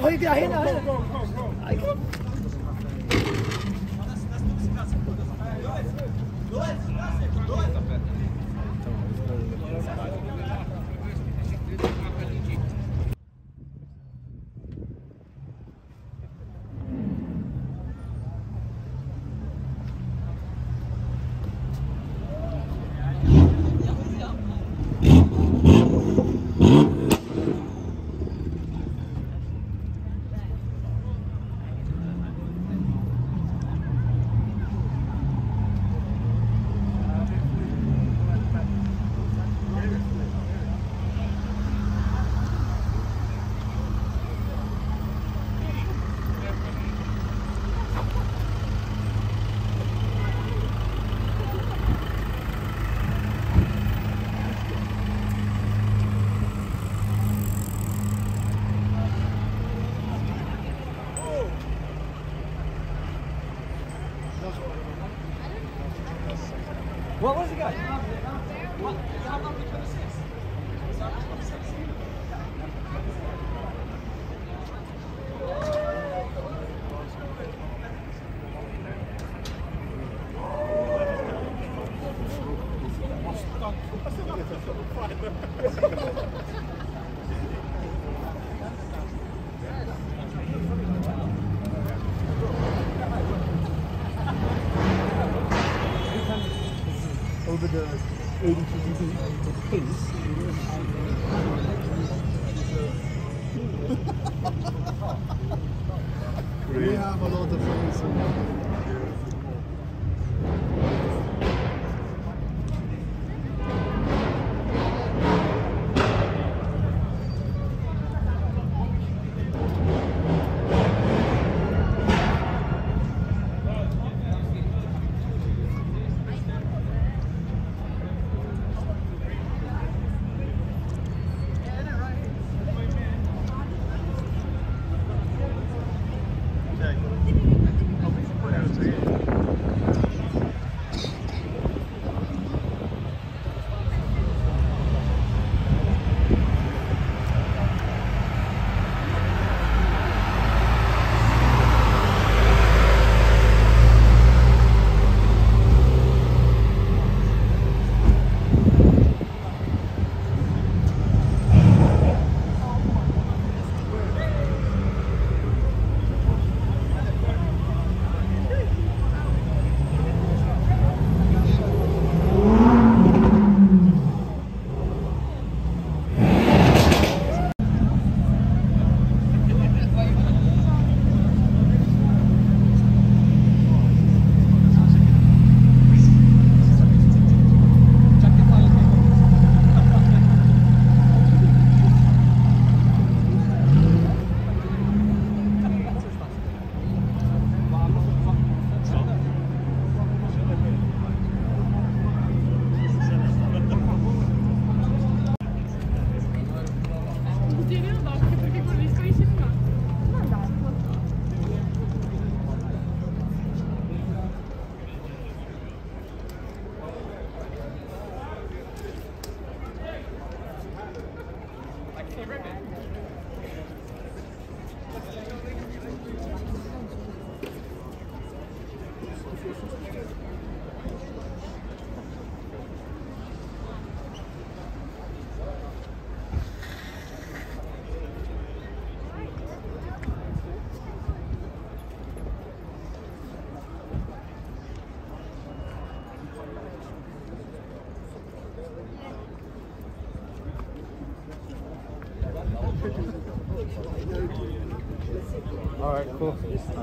Hol wieder hin, Alter. Go, go, go, go. What was it, guys? How long did 26?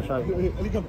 शायद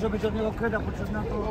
może być od niego kreda potrzebna, to...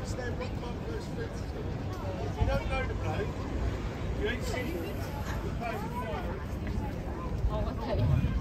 You don't know the bloke. You ain't seen him. You pay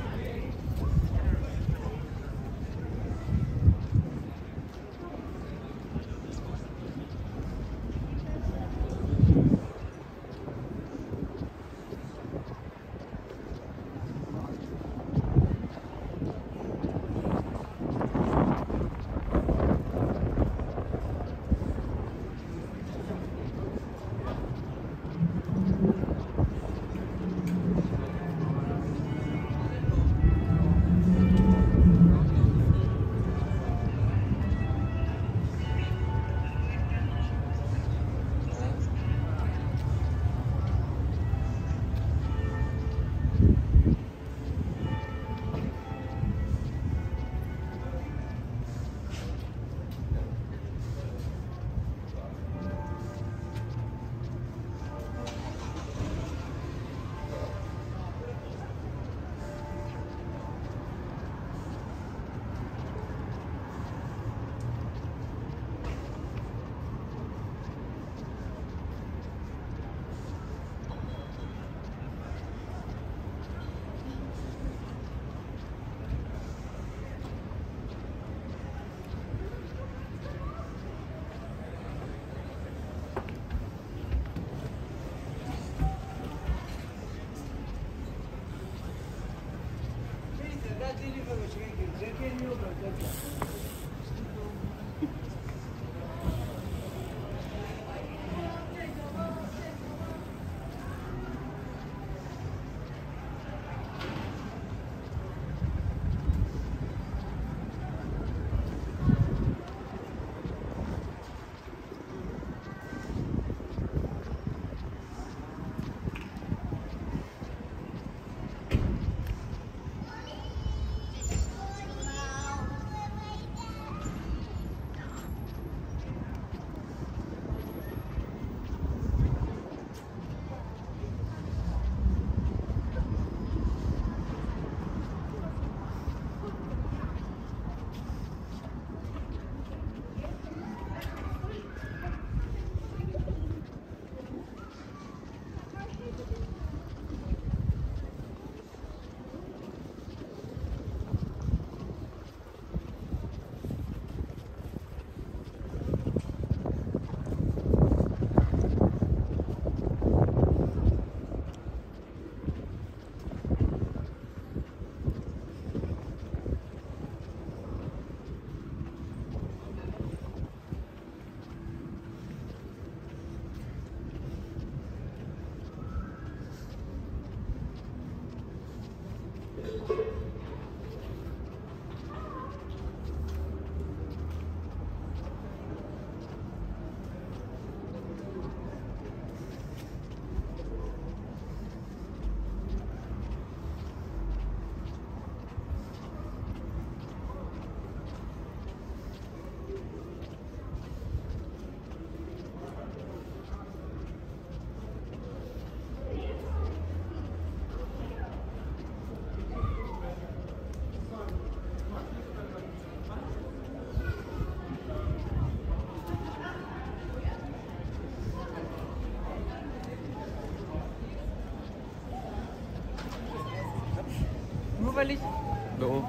ich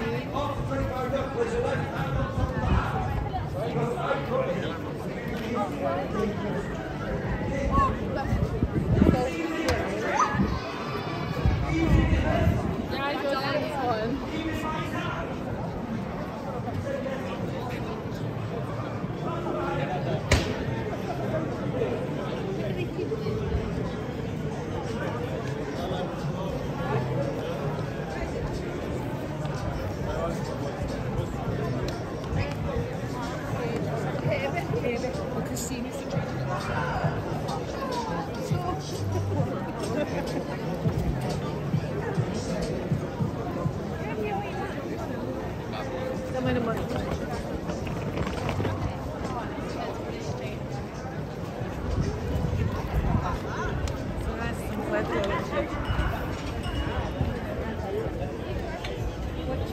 What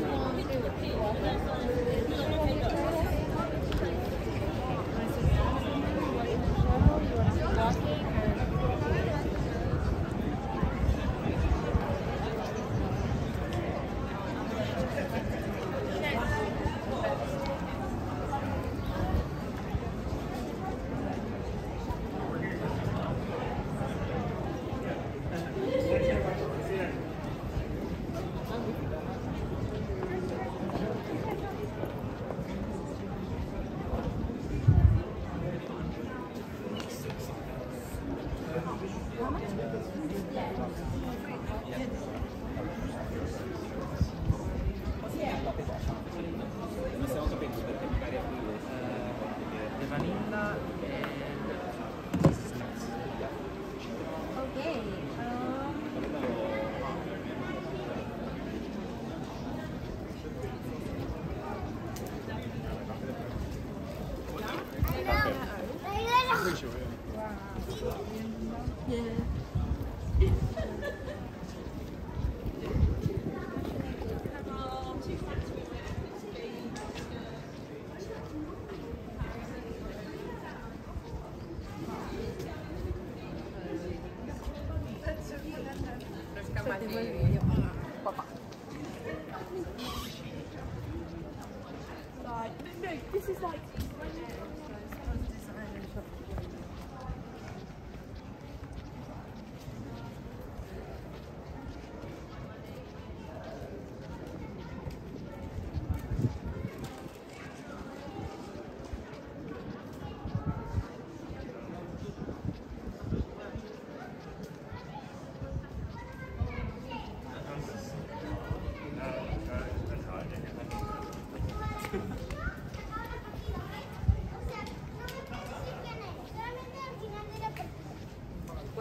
you want to do?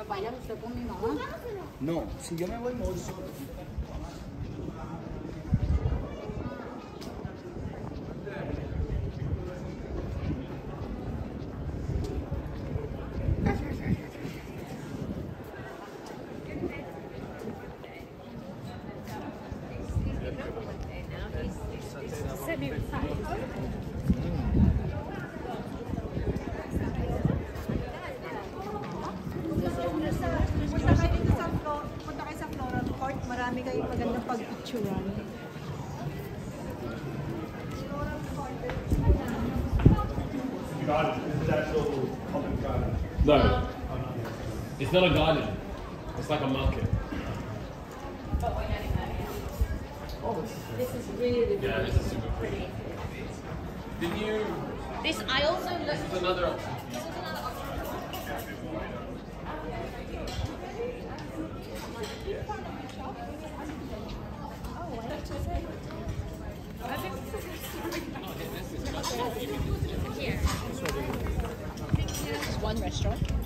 bailame, se lo con mi mamá. No, si yo me voy, me voy solo. still a god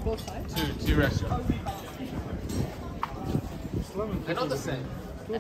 both sides. Two, two restaurants. They're not the same. No,